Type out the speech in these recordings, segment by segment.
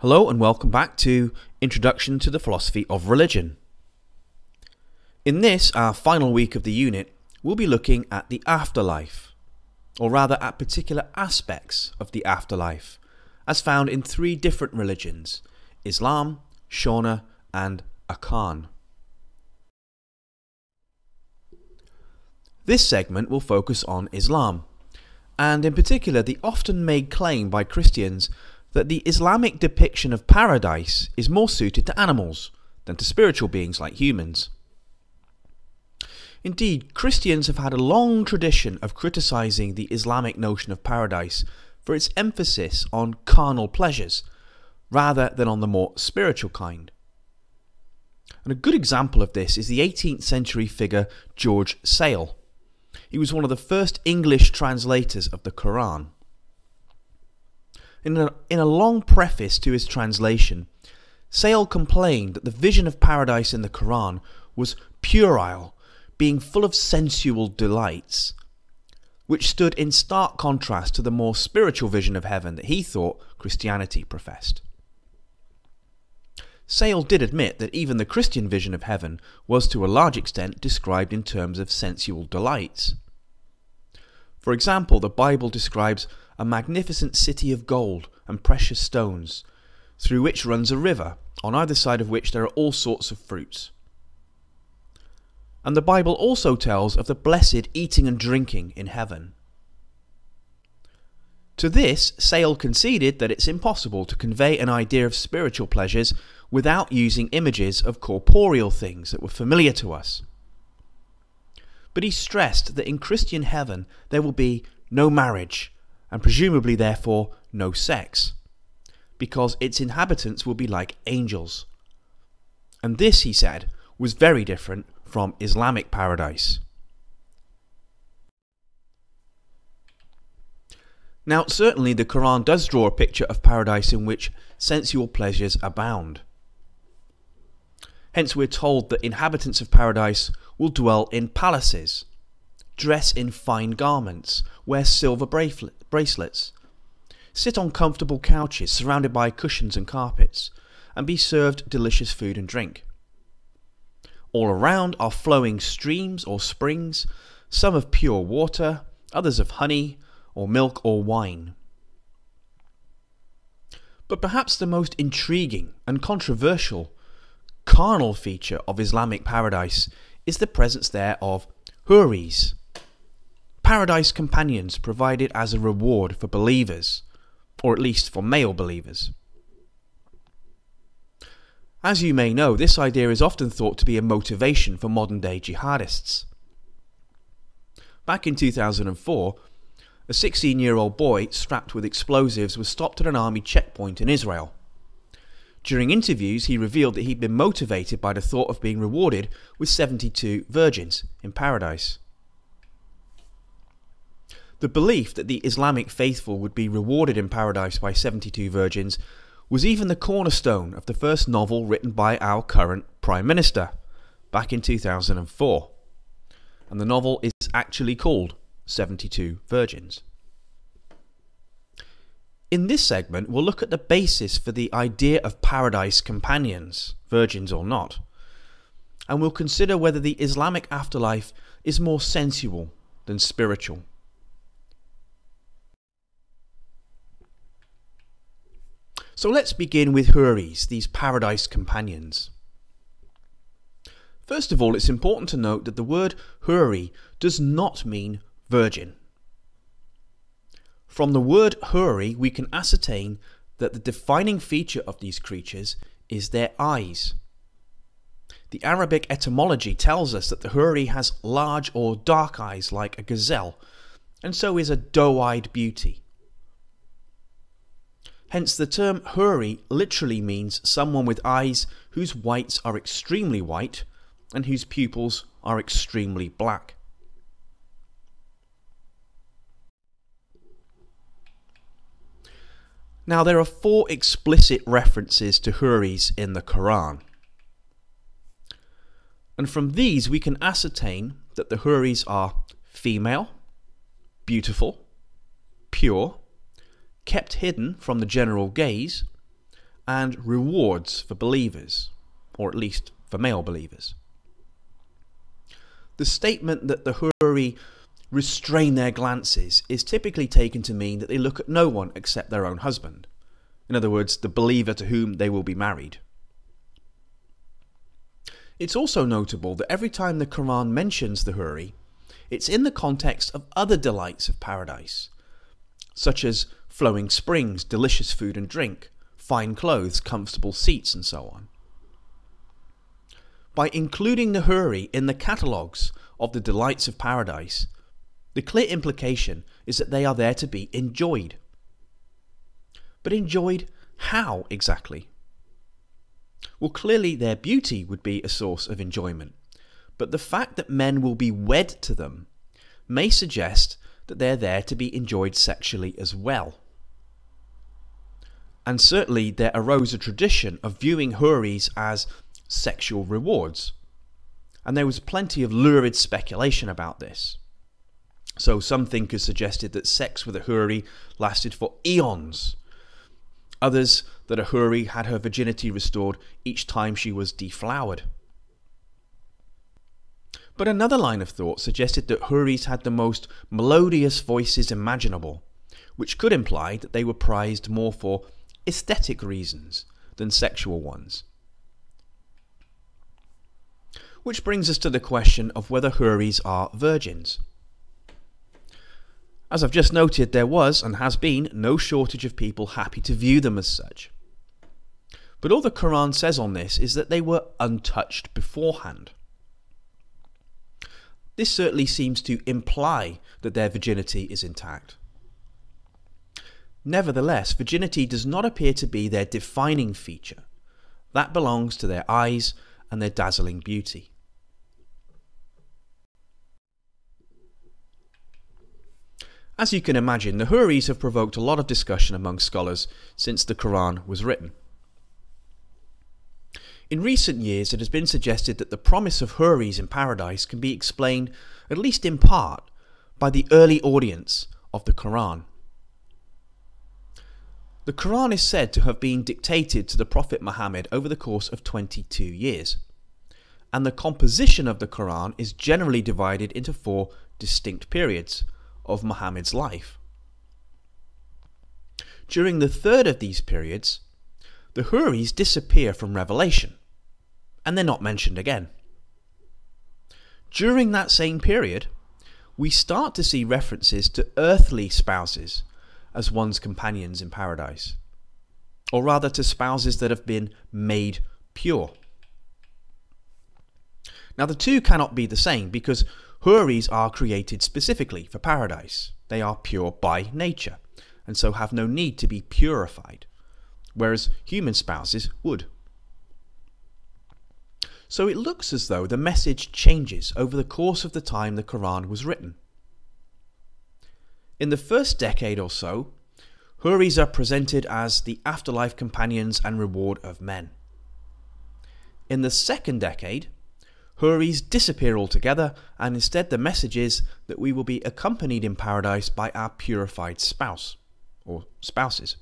Hello and welcome back to Introduction to the Philosophy of Religion. In this, our final week of the unit, we'll be looking at the afterlife, or rather at particular aspects of the afterlife, as found in three different religions Islam, Shona, and Akan. This segment will focus on Islam, and in particular the often made claim by Christians that the Islamic depiction of paradise is more suited to animals than to spiritual beings like humans. Indeed, Christians have had a long tradition of criticizing the Islamic notion of paradise for its emphasis on carnal pleasures rather than on the more spiritual kind. And a good example of this is the 18th century figure George Sale. He was one of the first English translators of the Quran. In a, in a long preface to his translation, Sale complained that the vision of paradise in the Quran was puerile, being full of sensual delights, which stood in stark contrast to the more spiritual vision of heaven that he thought Christianity professed. Sale did admit that even the Christian vision of heaven was to a large extent described in terms of sensual delights. For example, the Bible describes a magnificent city of gold and precious stones, through which runs a river, on either side of which there are all sorts of fruits. And the Bible also tells of the blessed eating and drinking in heaven. To this, Sale conceded that it's impossible to convey an idea of spiritual pleasures without using images of corporeal things that were familiar to us. But he stressed that in Christian heaven there will be no marriage, and presumably therefore no sex, because its inhabitants will be like angels. And this, he said, was very different from Islamic paradise. Now, certainly the Quran does draw a picture of paradise in which sensual pleasures abound. Hence, we're told that inhabitants of paradise will dwell in palaces, dress in fine garments, wear silver bracelets, sit on comfortable couches surrounded by cushions and carpets, and be served delicious food and drink. All around are flowing streams or springs, some of pure water, others of honey, or milk or wine. But perhaps the most intriguing and controversial carnal feature of Islamic paradise is the presence there of houris, paradise companions provided as a reward for believers, or at least for male believers. As you may know, this idea is often thought to be a motivation for modern day jihadists. Back in 2004, a 16 year old boy strapped with explosives was stopped at an army checkpoint in Israel. During interviews, he revealed that he'd been motivated by the thought of being rewarded with 72 virgins in paradise. The belief that the Islamic faithful would be rewarded in paradise by 72 virgins was even the cornerstone of the first novel written by our current Prime Minister back in 2004. And the novel is actually called 72 Virgins. In this segment, we'll look at the basis for the idea of paradise companions, virgins or not, and we'll consider whether the Islamic afterlife is more sensual than spiritual. So let's begin with Houris, these paradise companions. First of all, it's important to note that the word Houri does not mean virgin. From the word Houri, we can ascertain that the defining feature of these creatures is their eyes. The Arabic etymology tells us that the Houri has large or dark eyes like a gazelle, and so is a doe eyed beauty. Hence, the term Houri literally means someone with eyes whose whites are extremely white and whose pupils are extremely black. Now, there are four explicit references to Houris in the Quran. And from these, we can ascertain that the Houris are female, beautiful, pure, kept hidden from the general gaze, and rewards for believers, or at least for male believers. The statement that the Houri restrain their glances is typically taken to mean that they look at no one except their own husband. In other words, the believer to whom they will be married. It's also notable that every time the Quran mentions the Houri, it's in the context of other delights of paradise, such as flowing springs, delicious food and drink, fine clothes, comfortable seats, and so on. By including the Houri in the catalogues of the delights of paradise, the clear implication is that they are there to be enjoyed. But enjoyed how exactly? Well, clearly their beauty would be a source of enjoyment, but the fact that men will be wed to them may suggest that they're there to be enjoyed sexually as well. And certainly there arose a tradition of viewing houris as sexual rewards. And there was plenty of lurid speculation about this. So some thinkers suggested that sex with a houri lasted for eons. Others that a houri had her virginity restored each time she was deflowered. But another line of thought suggested that houris had the most melodious voices imaginable, which could imply that they were prized more for aesthetic reasons than sexual ones. Which brings us to the question of whether houris are virgins. As I've just noted, there was and has been no shortage of people happy to view them as such. But all the Quran says on this is that they were untouched beforehand. This certainly seems to imply that their virginity is intact. Nevertheless, virginity does not appear to be their defining feature. That belongs to their eyes and their dazzling beauty. As you can imagine, the Houris have provoked a lot of discussion among scholars since the Quran was written. In recent years, it has been suggested that the promise of Houris in paradise can be explained, at least in part, by the early audience of the Quran. The Quran is said to have been dictated to the Prophet Muhammad over the course of 22 years, and the composition of the Quran is generally divided into four distinct periods of Muhammad's life. During the third of these periods, the Houris disappear from Revelation, and they're not mentioned again. During that same period, we start to see references to earthly spouses as one's companions in paradise, or rather to spouses that have been made pure. Now, the two cannot be the same because Houris are created specifically for paradise. They are pure by nature, and so have no need to be purified, whereas human spouses would. So it looks as though the message changes over the course of the time the Quran was written. In the first decade or so, Houris are presented as the afterlife companions and reward of men. In the second decade, Houris disappear altogether, and instead the message is that we will be accompanied in paradise by our purified spouse, or spouses.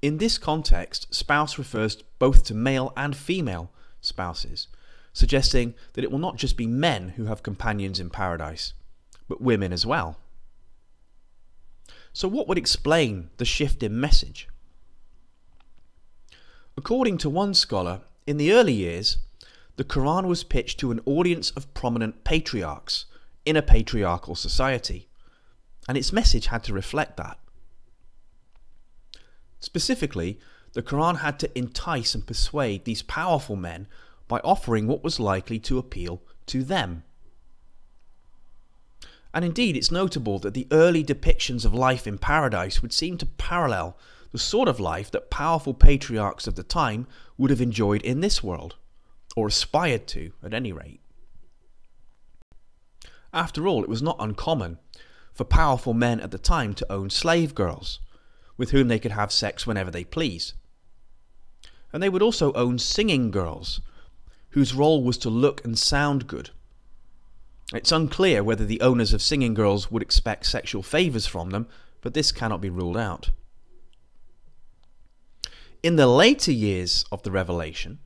In this context, spouse refers both to male and female spouses, suggesting that it will not just be men who have companions in paradise, but women as well. So, what would explain the shift in message? According to one scholar, in the early years, the Quran was pitched to an audience of prominent patriarchs in a patriarchal society, and its message had to reflect that. Specifically, the Quran had to entice and persuade these powerful men by offering what was likely to appeal to them. And indeed, it's notable that the early depictions of life in paradise would seem to parallel the sort of life that powerful patriarchs of the time would have enjoyed in this world or aspired to, at any rate. After all, it was not uncommon for powerful men at the time to own slave girls, with whom they could have sex whenever they please. And they would also own singing girls, whose role was to look and sound good. It's unclear whether the owners of singing girls would expect sexual favours from them, but this cannot be ruled out. In the later years of the revelation,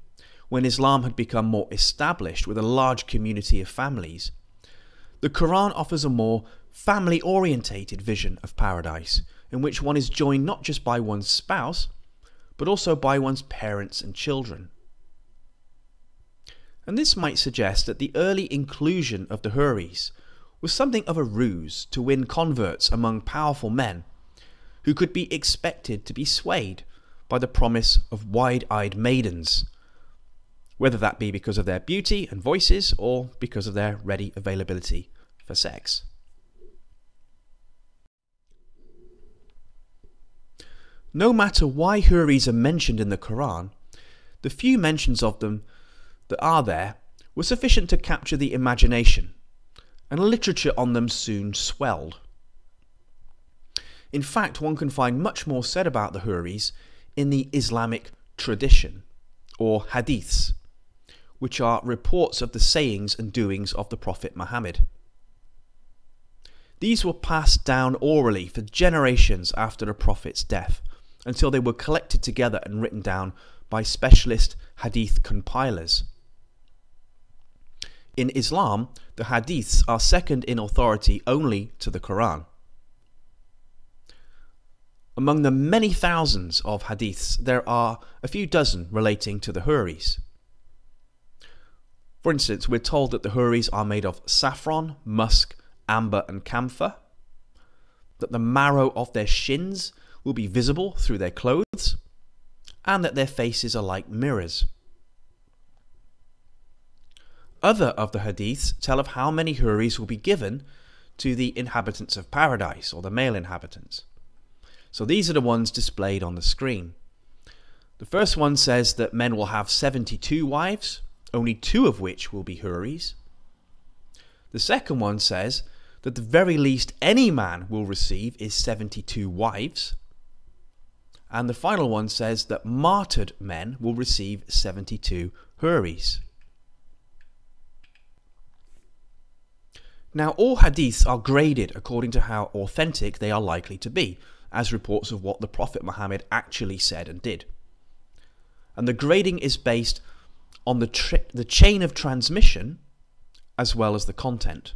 when Islam had become more established with a large community of families, the Quran offers a more family orientated vision of paradise, in which one is joined not just by one's spouse, but also by one's parents and children. And this might suggest that the early inclusion of the Houris was something of a ruse to win converts among powerful men who could be expected to be swayed by the promise of wide eyed maidens, whether that be because of their beauty and voices or because of their ready availability for sex. No matter why Houris are mentioned in the Quran, the few mentions of them that are there were sufficient to capture the imagination, and literature on them soon swelled. In fact, one can find much more said about the Houris in the Islamic tradition, or hadiths, which are reports of the sayings and doings of the Prophet Muhammad. These were passed down orally for generations after the Prophet's death, until they were collected together and written down by specialist hadith compilers. In Islam, the hadiths are second in authority only to the Quran. Among the many thousands of hadiths, there are a few dozen relating to the Houris. For instance, we're told that the Houris are made of saffron, musk, amber, and camphor, that the marrow of their shins will be visible through their clothes, and that their faces are like mirrors. Other of the hadiths tell of how many Houris will be given to the inhabitants of paradise, or the male inhabitants. So these are the ones displayed on the screen. The first one says that men will have 72 wives, only two of which will be Houris. The second one says that the very least any man will receive is 72 wives. And the final one says that martyred men will receive 72 Houris. Now, all hadiths are graded according to how authentic they are likely to be, as reports of what the Prophet Muhammad actually said and did. And the grading is based on the, the chain of transmission as well as the content.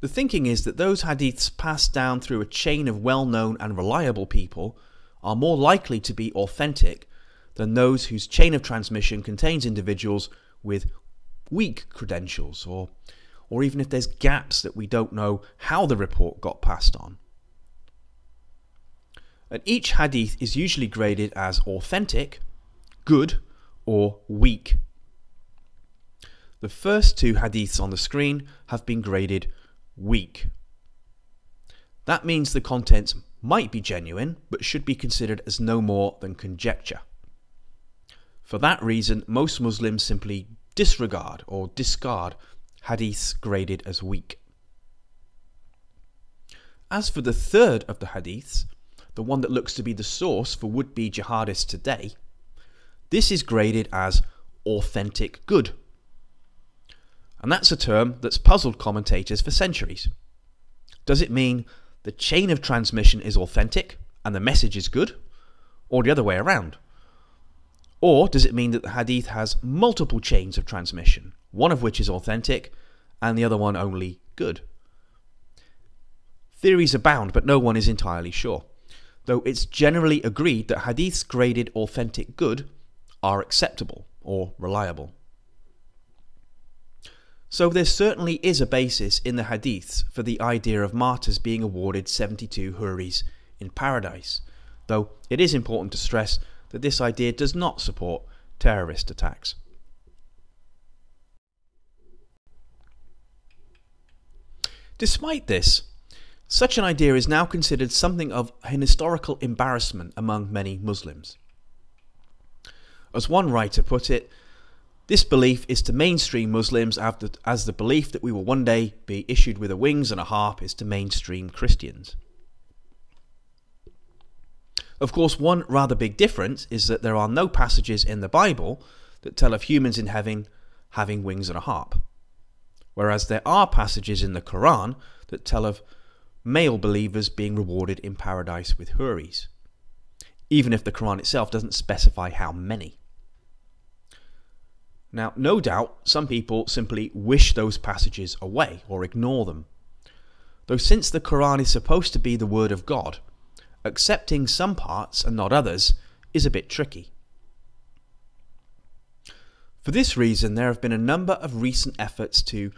The thinking is that those hadiths passed down through a chain of well known and reliable people are more likely to be authentic than those whose chain of transmission contains individuals with weak credentials or or even if there's gaps that we don't know how the report got passed on. And each hadith is usually graded as authentic, good, or weak. The first two hadiths on the screen have been graded weak. That means the contents might be genuine, but should be considered as no more than conjecture. For that reason, most Muslims simply disregard or discard hadiths graded as weak. As for the third of the hadiths, the one that looks to be the source for would be jihadists today, this is graded as authentic good and that's a term that's puzzled commentators for centuries. Does it mean the chain of transmission is authentic and the message is good, or the other way around? Or does it mean that the hadith has multiple chains of transmission, one of which is authentic and the other one only good? Theories abound, but no one is entirely sure, though it's generally agreed that hadiths graded authentic good are acceptable or reliable. So there certainly is a basis in the hadiths for the idea of martyrs being awarded 72 houris in paradise, though it is important to stress that this idea does not support terrorist attacks. Despite this, such an idea is now considered something of an historical embarrassment among many Muslims. As one writer put it, this belief is to mainstream Muslims as the belief that we will one day be issued with a wings and a harp is to mainstream Christians. Of course, one rather big difference is that there are no passages in the Bible that tell of humans in heaven having wings and a harp, whereas there are passages in the Quran that tell of male believers being rewarded in paradise with houris. even if the Quran itself doesn't specify how many. Now, no doubt, some people simply wish those passages away or ignore them. Though since the Quran is supposed to be the Word of God, accepting some parts and not others is a bit tricky. For this reason, there have been a number of recent efforts to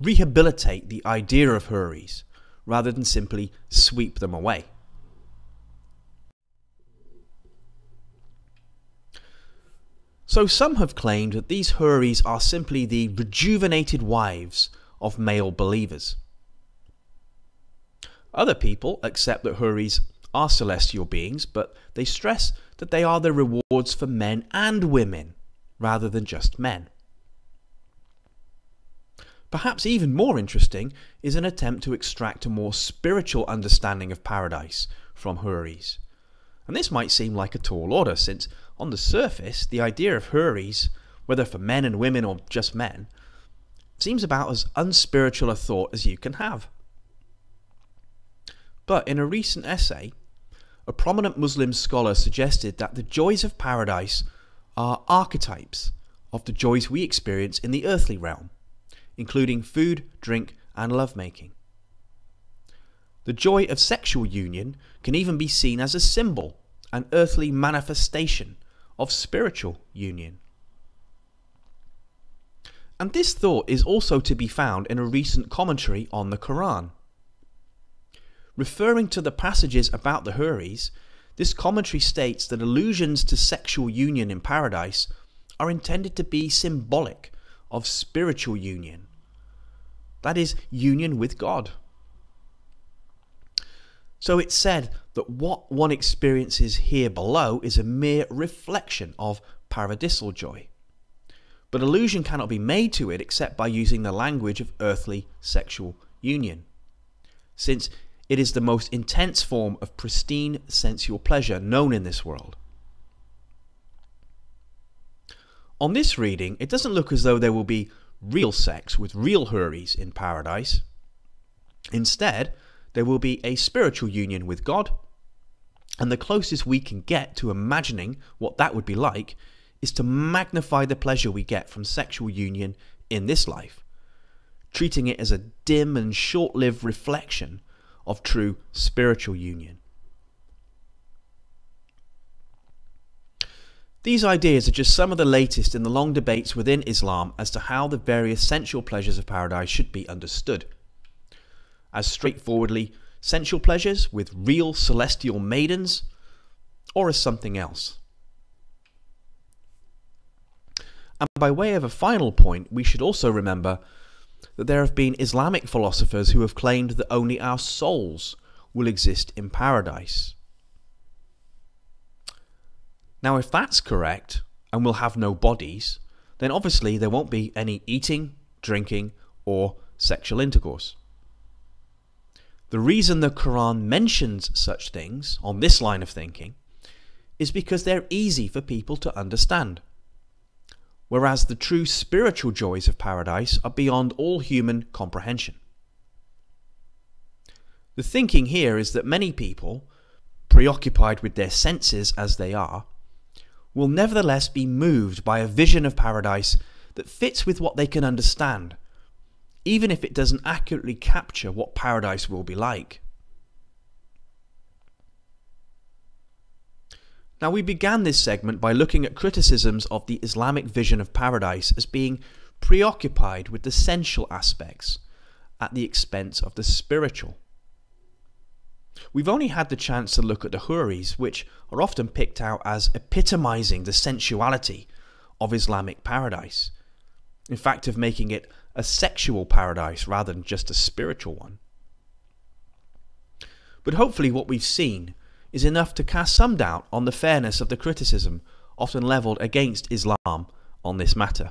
rehabilitate the idea of Houris rather than simply sweep them away. So some have claimed that these Houris are simply the rejuvenated wives of male believers. Other people accept that Houris are celestial beings, but they stress that they are the rewards for men and women, rather than just men. Perhaps even more interesting is an attempt to extract a more spiritual understanding of paradise from Houris. And this might seem like a tall order, since on the surface, the idea of Houris, whether for men and women or just men, seems about as unspiritual a thought as you can have. But in a recent essay, a prominent Muslim scholar suggested that the joys of paradise are archetypes of the joys we experience in the earthly realm, including food, drink, and lovemaking. The joy of sexual union can even be seen as a symbol, an earthly manifestation of spiritual union. And this thought is also to be found in a recent commentary on the Quran. Referring to the passages about the Houris, this commentary states that allusions to sexual union in paradise are intended to be symbolic of spiritual union. That is, union with God. So it's said that what one experiences here below is a mere reflection of paradisal joy. But allusion cannot be made to it except by using the language of earthly sexual union, since it is the most intense form of pristine sensual pleasure known in this world. On this reading, it doesn't look as though there will be real sex with real Houris in paradise. Instead, there will be a spiritual union with God. And the closest we can get to imagining what that would be like is to magnify the pleasure we get from sexual union in this life, treating it as a dim and short lived reflection of true spiritual union. These ideas are just some of the latest in the long debates within Islam as to how the various sensual pleasures of paradise should be understood as straightforwardly sensual pleasures with real celestial maidens, or as something else. And by way of a final point, we should also remember that there have been Islamic philosophers who have claimed that only our souls will exist in paradise. Now, if that's correct, and we'll have no bodies, then obviously there won't be any eating, drinking, or sexual intercourse. The reason the Quran mentions such things on this line of thinking is because they're easy for people to understand. Whereas the true spiritual joys of paradise are beyond all human comprehension. The thinking here is that many people, preoccupied with their senses as they are, will nevertheless be moved by a vision of paradise that fits with what they can understand even if it doesn't accurately capture what paradise will be like. Now, we began this segment by looking at criticisms of the Islamic vision of paradise as being preoccupied with the sensual aspects at the expense of the spiritual. We've only had the chance to look at the Houris, which are often picked out as epitomizing the sensuality of Islamic paradise. In fact, of making it a sexual paradise rather than just a spiritual one. But hopefully, what we've seen is enough to cast some doubt on the fairness of the criticism often levelled against Islam on this matter.